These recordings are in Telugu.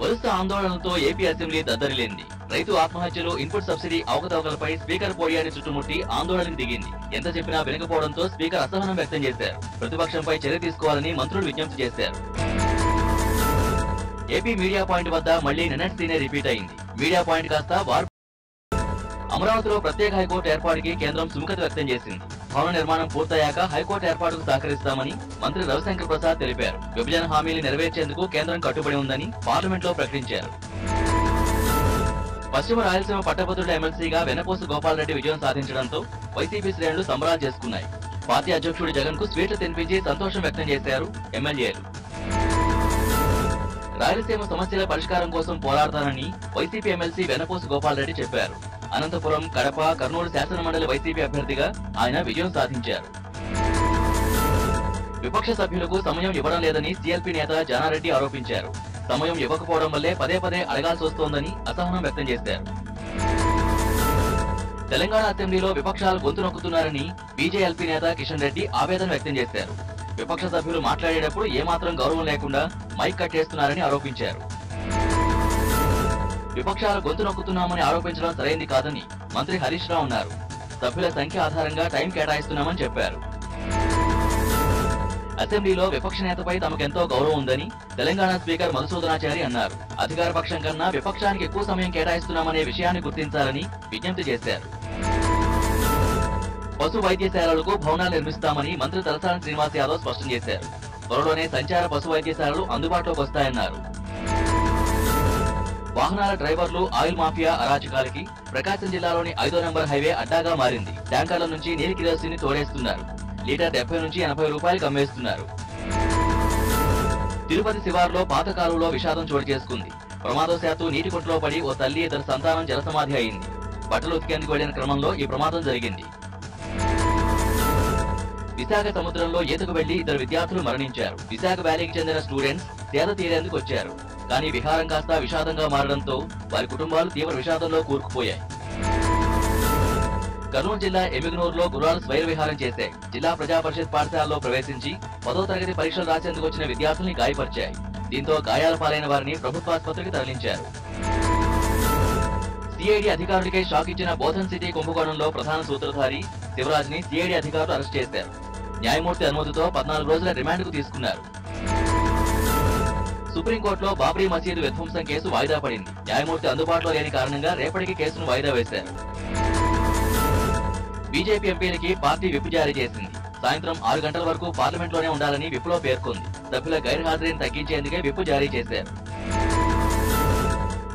వరుస ఆందోళనలతో ఏపీ అసెంబ్లీ దద్దరిల్లింది. రైతు ఆత్మహత్యలు ఇన్పుట్ సబ్సిడీ అవకతవకలపై స్పీకర్ పోడియాన్ని చుట్టుముట్టి ఆందోళనకు దిగింది. ఎంత చెప్పినా వినకపోవడంతో స్పీకర్ అసహనం వ్యక్తం చేశారు. ప్రతిపక్షంపై చర్య తీసుకోవాలని మంత్రులు విజ్ఞప్తి చేశారు. ఏపీ మీడియా పాయింట్ వద్ద మళ్ళీ నిన్నటి సీనే రిపీట్ అయింది. మీడియా పాయింట్ కాస్త వార్ అమరావతిలో ప్రత్యేక హైకోర్టు ఏర్పాటుకి కేంద్రం సుముఖత వ్యక్తం చేసింది. భవన నిర్మాణం పూర్తయ్యాక హైకోర్టు ఏర్పాటుకు సహకరిస్తామని మంత్రి రవిశంకర్ ప్రసాద్ తెలిపారు. విభజన హామీలు నెరవేర్చేందుకు కేంద్రం కట్టుబడి ఉందని పార్లమెంట్లో ప్రకటించారు. పశ్చిమ రాయలసీమ పట్టభద్రుల ఎమ్మెల్సీగా వెనపోసు గోపాలరెడ్డి విజయం సాధించడంతో వైసీపీ శ్రేణులు సంబరాలు చేసుకున్నాయి. పార్టీ అధ్యక్షుడు జగన్కు స్వీట్లు తినిపించి సంతోషం వ్యక్తం చేశారు ఎమ్మెల్యేలు. రాయలసీమ సమస్యల పరిష్కారం కోసం పోరాడతానని వైసీపీ ఎమ్మెల్సీ వెనపోసు గోపాల్ రెడ్డి చెప్పారు. అనంతపురం కడప కర్నూలు శాసనమండలి వైసీపీ అభ్యర్థిగా ఆయన విజయం సాధించారు. విపక్ష సభ్యులకు సమయం ఇవ్వడం లేదని సీఎల్పీ నేత జానారెడ్డి ఆరోపించారు. సమయం ఇవ్వకపోవడం వల్లే పదే పదే అడగాల్సి వస్తోందని అసహనం వ్యక్తం చేశారు. తెలంగాణ అసెంబ్లీలో విపక్షాలు గొంతు నొక్కుతున్నారని బీజేఎల్పీ నేత కిషన్ రెడ్డి ఆవేదన వ్యక్తం చేశారు. విపక్ష సభ్యులు మాట్లాడేటప్పుడు ఏమాత్రం గౌరవం లేకుండా మైక్ కట్టేస్తున్నారని ఆరోపించారు. విపక్షాల గొంతు నొక్కుతున్నామని ఆరోపించడం సరైంది కాదని మంత్రి హరీష్ రావు అన్నారు. సభ్యుల సంఖ్య ఆధారంగా టైం కేటాయిస్తున్నామని చెప్పారు. అసెంబ్లీలో విపక్ష నేతపై తమకెంతో గౌరవం ఉందని తెలంగాణ స్పీకర్ మధుసూదనాచారి అన్నారు. అధికార పక్షం కన్నా విపక్షానికి ఎక్కువ సమయం కేటాయిస్తున్నామనే విషయాన్ని గుర్తించాలని విజ్ఞప్తి చేశారు. పశు వైద్యశాలలకు భవనాలు నిర్మిస్తామని మంత్రి తలసాని శ్రీనివాస్ యాదవ్ స్పష్టం చేశారు. త్వరలోనే సంచార పశు వైద్యశాలలు అందుబాటులోకి వస్తాయన్నారు. వాహనాల డ్రైవర్లు ఆయిల్ మాఫియా అరాచకాలకి ప్రకాశం జిల్లాలోని ఐదో నంబర్ హైవే అడ్డాగా మారింది. ట్యాంకర్ల నుంచి నీరు కిరోసిన్ తోడేస్తున్నారు. లీటర్ డెబ్బై నుంచి ఎనభై రూపాయలు అమ్మేస్తున్నారు తిరుపతి శివార్లో పాతకాలంలో విషాదం చోటు చేసుకుంది. ప్రమాదవశాత్తు నీటి కుంటలో పడి ఓ తల్లి ఇద్దరు సంతానం జలసమాధి అయింది. బట్టలు ఉతికేందుకు వెళ్ళిన క్రమంలో ఈ ప్రమాదం జరిగింది. విశాఖ సముద్రంలో ఈతకు వెళ్ళి ఇద్దరు విద్యార్థులు మరణించారు. విశాఖ వ్యాలీకి చెందిన స్టూడెంట్స్ సేద తీరేందుకు వచ్చారు. కానీ విహారం కాస్త విషాదంగా మారడంతో వారి కుటుంబాలు తీవ్ర విషాదంలో కూరుకుపోయాయి. కర్నూలు జిల్లా ఎమిగనూరులో గుర్రాలు స్వైర విహారం చేశాయి జిల్లా ప్రజా పరిషత్ పాఠశాలలో ప్రవేశించి పదో తరగతి పరీక్షలు రాసేందుకు వచ్చిన విద్యార్థుల్ని గాయపరిచాయి. దీంతో గాయాల పాలైన వారిని ప్రభుత్వాసుపత్రికి తరలించారు. సిఐడి అధికారులకే షాక్ ఇచ్చిన బోధన్ సిటీ కుంభకోణంలో ప్రధాన సూత్రధారి శివరాజ్ని సిఐడి అధికారులు అరెస్ట్ చేశారు. న్యాయమూర్తి అనుమతితో పద్నాలుగు రోజుల రిమాండ్కు తీసుకున్నారు. సుప్రీంకోర్టులో బాబ్రీ మసీదు విధ్వంసం కేసు వాయిదా పడింది. న్యాయమూర్తి అందుబాటులో లేని కారణంగా రేపటికి కేసును వాయిదా వేశారు. బీజేపీ ఎంపీలకి పార్టీ విప్ జారీ చేసింది. సాయంత్రం ఆరు గంటల వరకు పార్లమెంట్లోనే ఉండాలని విప్లో పేర్కొంది. సభ్యుల గైర్హాజరీని తగ్గించేందుకే విప్పు జారీ చేశారు.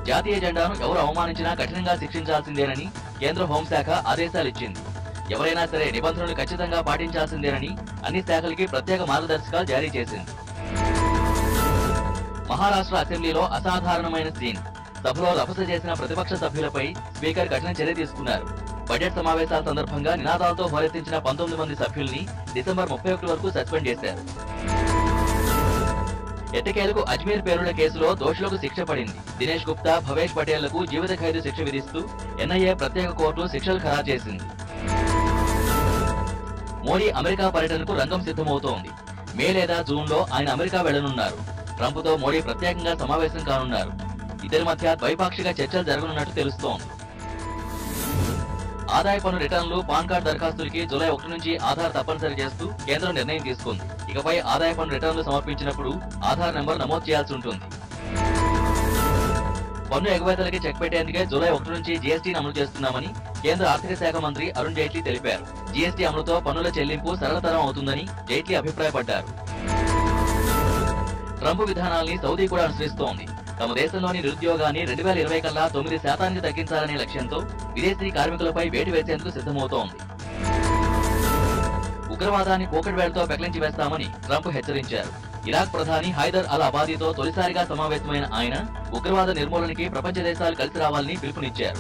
జాతీయ జెండాను ఎవరు అవమానించినా కఠినంగా శిక్షించాల్సిందేనని కేంద్ర హోంశాఖ ఆదేశాలిచ్చింది. ఎవరైనా సరే నిబంధనలు ఖచ్చితంగా పాటించాల్సిందేనని అన్ని శాఖలకి ప్రత్యేక మార్గదర్శకాలు జారీ చేసింది. మహారాష్ట్ర అసెంబ్లీలో అసాధారణమైన సీన్. సభలో రభస చేసిన ప్రతిపక్ష సభ్యులపై స్పీకర్ కఠిన చర్య తీసుకున్నారు. బడ్జెట్ సమావేశాల సందర్భంగా నినాదాలతో హోరెత్తించిన పంతొమ్మిది మంది సభ్యుల్ని డిసెంబర్ ముప్పై ఒకటి వరకు సస్పెండ్ చేశారు. ఎట్టకేలకు అజ్మీర్ పేరుల కేసులో దోషులకు శిక్ష పడింది. దినేష్ గుప్తా భవేష్ పటేళ్ళకు జీవిత ఖైదు శిక్ష విధిస్తూ ఎన్ఐఏ ప్రత్యేక కోర్టు శిక్షలు ఖరారు చేసింది. మోడీ అమెరికా పర్యటనకు రంగం సిద్ధమవుతోంది. మే లేదా జూన్లో ఆయన అమెరికా వెళ్ళనున్నారు ట్రంప్తో మోడీ ప్రత్యేకంగా సమావేశం కానున్నారు. ఇద్దరి మధ్య ద్వైపాక్షిక చర్చలు జరగనున్నట్టు తెలుస్తోంది. ఆదాయ పన్ను రిటర్న్లు పాన్ కార్డు దరఖాస్తులకి జూలై ఒకటి నుంచి ఆధార్ తప్పనిసరి చేస్తూ కేంద్రం నిర్ణయం తీసుకుంది. ఇకపై ఆదాయ పన్ను రిటర్న్లు సమర్పించినప్పుడు ఆధార్ నెంబర్ నమోదు చేయాల్సి ఉంటుంది. పన్ను ఎగవేతలకి చెక్ పెట్టేందుకే జూలై ఒకటి నుంచి జీఎస్టీని అమలు చేస్తున్నామని కేంద్ర ఆర్థిక శాఖ మంత్రి అరుణ్ జైట్లీ తెలిపారు. జీఎస్టీ అమలుతో పన్నుల చెల్లింపు సరళతరం అవుతుందని జైట్లీ అభిప్రాయపడ్డారు. ట్రంప్ విధానాల్ని సౌదీ కూడా అనుసరిస్తోంది. తమ దేశంలోని నిరుద్యోగాన్ని రెండు వేల ఇరవై కల్లా తొమ్మిది శాతానికి తగ్గించాలనే లక్ష్యంతో విదేశీ కార్మికులపై వేటు వేసేందుకు సిద్ధమవుతోంది. ఉగ్రవాదాన్ని పోకెట్ పెకలించి వేస్తామని ట్రంప్ హెచ్చరించారు. ఇరాక్ ప్రధాని హైదర్ అల్ అబాదీతో తొలిసారిగా సమావేశమైన ఆయన ఉగ్రవాద నిర్మూలనకి ప్రపంచ దేశాలు కలిసి రావాలని పిలుపునిచ్చారు.